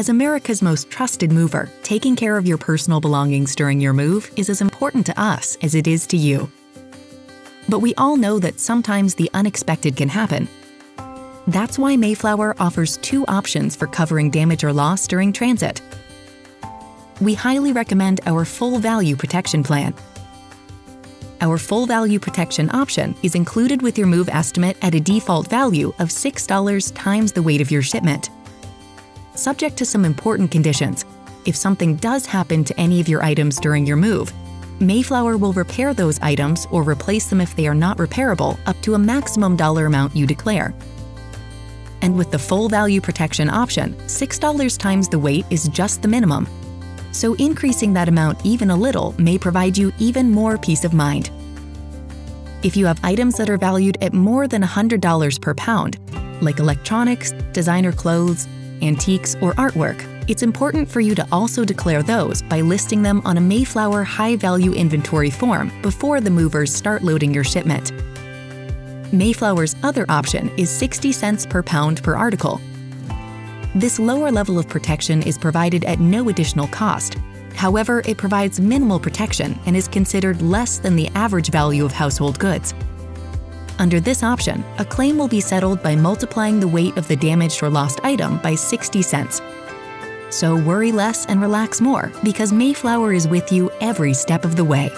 As America's most trusted mover, taking care of your personal belongings during your move is as important to us as it is to you. But we all know that sometimes the unexpected can happen. That's why Mayflower offers two options for covering damage or loss during transit. We highly recommend our full value protection plan. Our full value protection option is included with your move estimate at a default value of $6 times the weight of your shipment subject to some important conditions. If something does happen to any of your items during your move, Mayflower will repair those items or replace them if they are not repairable up to a maximum dollar amount you declare. And with the full value protection option, $6 times the weight is just the minimum. So increasing that amount even a little may provide you even more peace of mind. If you have items that are valued at more than $100 per pound, like electronics, designer clothes, antiques, or artwork, it's important for you to also declare those by listing them on a Mayflower high value inventory form before the movers start loading your shipment. Mayflower's other option is 60 cents per pound per article. This lower level of protection is provided at no additional cost. However, it provides minimal protection and is considered less than the average value of household goods. Under this option, a claim will be settled by multiplying the weight of the damaged or lost item by 60 cents. So worry less and relax more because Mayflower is with you every step of the way.